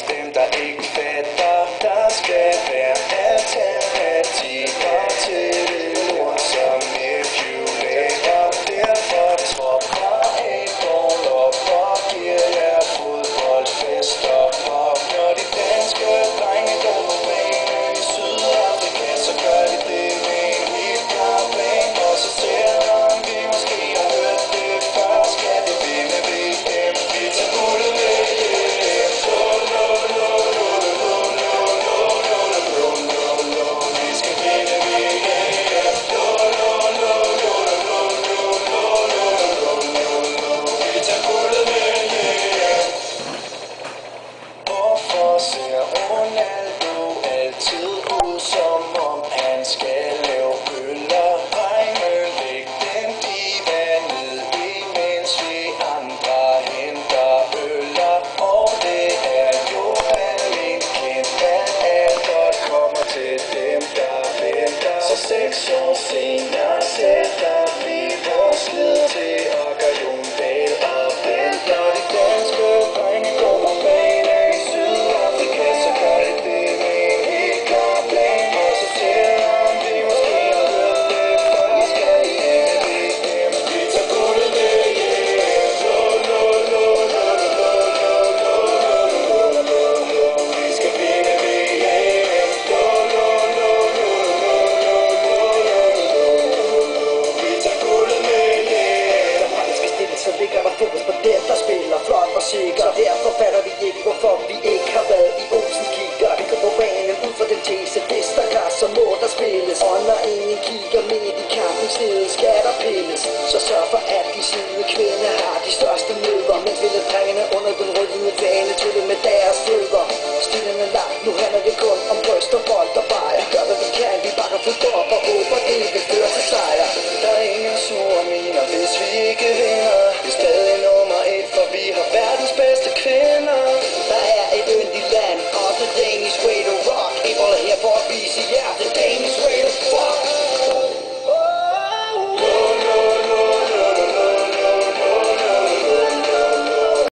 dem, der ikke fatter, der see. snede skal der pilles. Så sørg for at de side kvinder har de største møder Mens ville drengene under den røde rødende vane Trylle med deres fødder Stilen er lang, nu handler det kun om bryst og bold og bajer. Gør hvad vi kan, vi bakker fuldt op og håber det vil føre til sejr. Der er ingen snor miner, hvis vi ikke vinder.